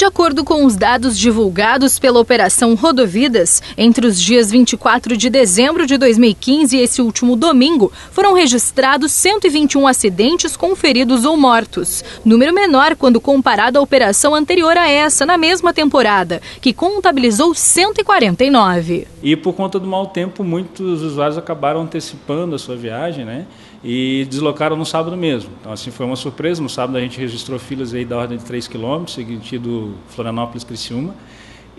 De acordo com os dados divulgados pela Operação Rodovidas, entre os dias 24 de dezembro de 2015 e esse último domingo, foram registrados 121 acidentes com feridos ou mortos. Número menor quando comparado à operação anterior a essa, na mesma temporada, que contabilizou 149. E por conta do mau tempo, muitos usuários acabaram antecipando a sua viagem, né? E deslocaram no sábado mesmo. Então, assim, foi uma surpresa. No sábado a gente registrou filas aí da ordem de 3 km, sentido Florianópolis-Criciúma.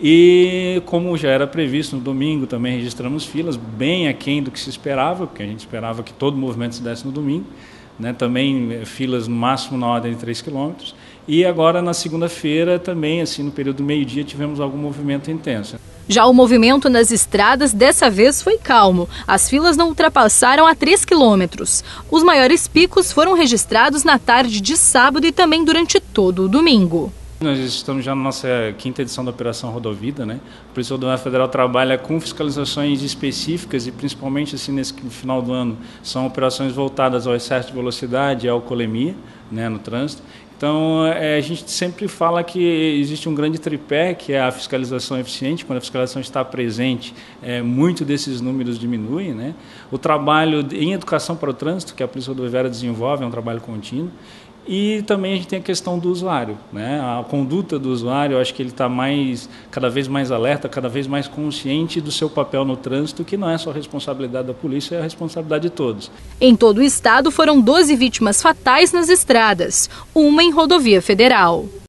E como já era previsto no domingo, também registramos filas bem aquém do que se esperava, porque a gente esperava que todo o movimento se desse no domingo. Né? Também eh, filas no máximo na ordem de 3 km. E agora na segunda-feira também, assim, no período do meio-dia, tivemos algum movimento intenso. Já o movimento nas estradas dessa vez foi calmo. As filas não ultrapassaram a 3 quilômetros. Os maiores picos foram registrados na tarde de sábado e também durante todo o domingo. Nós estamos já na nossa quinta edição da Operação Rodovida, né? A Polícia Rodoviária Federal trabalha com fiscalizações específicas e principalmente assim nesse final do ano são operações voltadas ao excesso de velocidade e alcoolemia, né, no trânsito. Então, é, a gente sempre fala que existe um grande tripé, que é a fiscalização eficiente. Quando a fiscalização está presente, é, muito desses números diminuem. Né? O trabalho em educação para o trânsito, que a Polícia Rodoviária desenvolve, é um trabalho contínuo. E também a gente tem a questão do usuário, né? A conduta do usuário, eu acho que ele está mais, cada vez mais alerta, cada vez mais consciente do seu papel no trânsito, que não é só responsabilidade da polícia, é a responsabilidade de todos. Em todo o estado foram 12 vítimas fatais nas estradas, uma rodovia federal.